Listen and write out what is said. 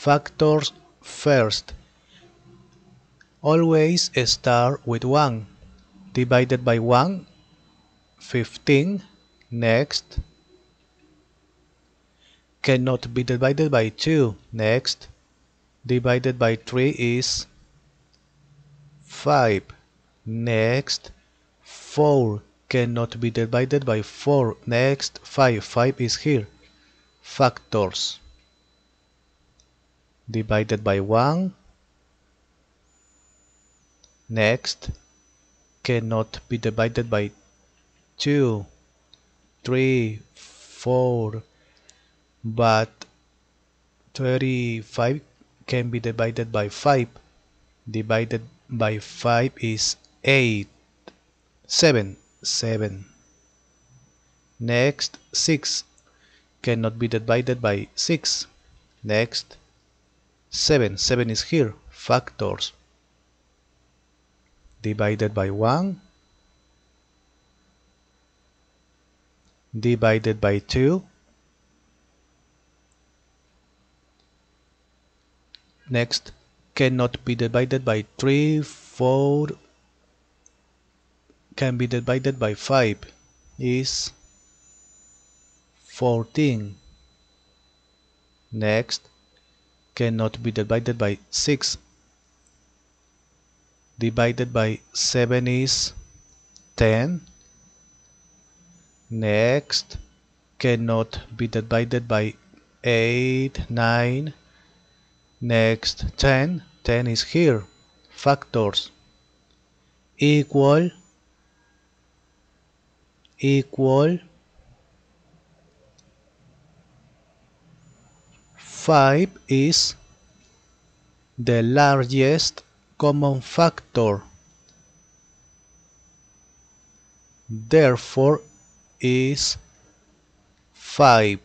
Factors first. Always start with 1. Divided by 1, 15. Next. Cannot be divided by 2. Next. Divided by 3 is 5. Next. 4 cannot be divided by 4. Next. 5. 5 is here. Factors. Divided by 1 Next, cannot be divided by 2, 3, 4, but 35 can be divided by 5. Divided by 5 is 8, 7, 7. Next, 6 cannot be divided by 6. Next, 7, 7 is here, factors. Divided by 1 divided by 2 next. Cannot be divided by 3 4 can be divided by 5 is 14 next cannot be divided by 6 divided by 7 is 10 next cannot be divided by 8 9 next 10 10 is here. Factors. Equal equal 5 is the largest common factor. Therefore is 5